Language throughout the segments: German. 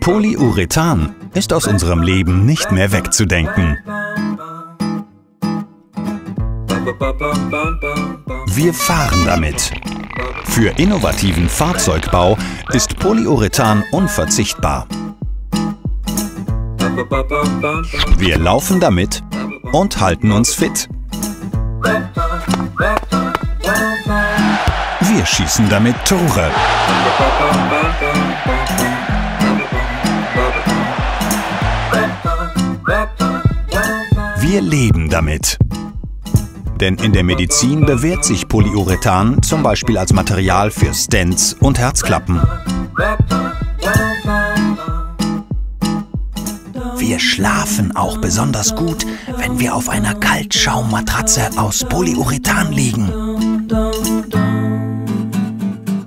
Polyurethan ist aus unserem Leben nicht mehr wegzudenken. Wir fahren damit. Für innovativen Fahrzeugbau ist Polyurethan unverzichtbar. Wir laufen damit und halten uns fit. Wir schießen damit Tore. Wir leben damit. Denn in der Medizin bewährt sich Polyurethan zum Beispiel als Material für Stents und Herzklappen. Wir schlafen auch besonders gut, wenn wir auf einer Kaltschaummatratze aus Polyurethan liegen.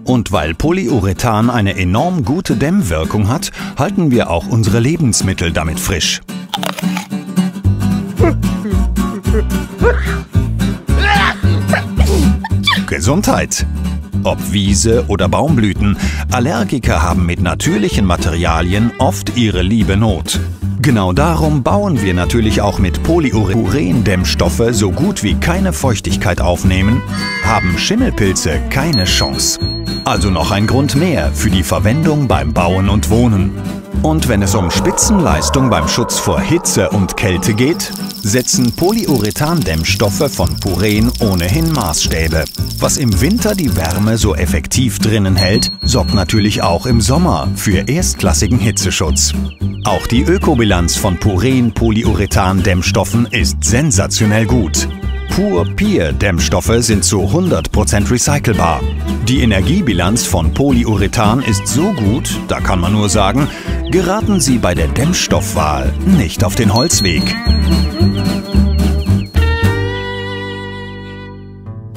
Und weil Polyurethan eine enorm gute Dämmwirkung hat, halten wir auch unsere Lebensmittel damit frisch. Gesundheit. Ob Wiese oder Baumblüten, Allergiker haben mit natürlichen Materialien oft ihre liebe Not. Genau darum bauen wir natürlich auch mit Polyuren-Dämmstoffe so gut wie keine Feuchtigkeit aufnehmen, haben Schimmelpilze keine Chance. Also noch ein Grund mehr für die Verwendung beim Bauen und Wohnen. Und wenn es um Spitzenleistung beim Schutz vor Hitze und Kälte geht, setzen Polyurethan-Dämmstoffe von Puren ohnehin Maßstäbe. Was im Winter die Wärme so effektiv drinnen hält, sorgt natürlich auch im Sommer für erstklassigen Hitzeschutz. Auch die Ökobilanz von Puren Polyurethan-Dämmstoffen ist sensationell gut. Pur Peer Dämmstoffe sind zu 100% recycelbar. Die Energiebilanz von Polyurethan ist so gut, da kann man nur sagen, geraten Sie bei der Dämmstoffwahl nicht auf den Holzweg.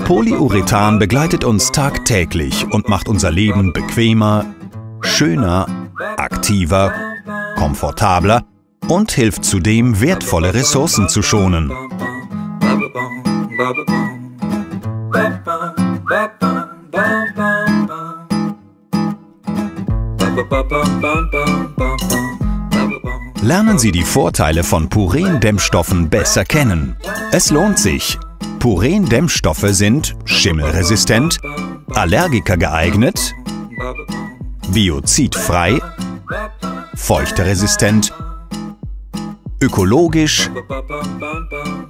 Polyurethan begleitet uns tagtäglich und macht unser Leben bequemer, schöner, aktiver, komfortabler und hilft zudem, wertvolle Ressourcen zu schonen. Lernen Sie die Vorteile von Puren-Dämmstoffen besser kennen. Es lohnt sich. Puren-Dämmstoffe sind schimmelresistent, Allergiker geeignet, biozidfrei, feuchteresistent, ökologisch,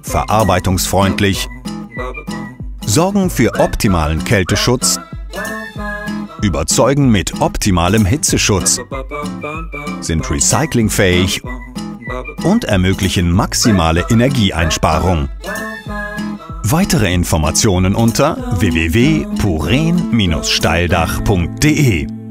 verarbeitungsfreundlich, sorgen für optimalen Kälteschutz, überzeugen mit optimalem Hitzeschutz, sind recyclingfähig und ermöglichen maximale Energieeinsparung. Weitere Informationen unter www.puren-steildach.de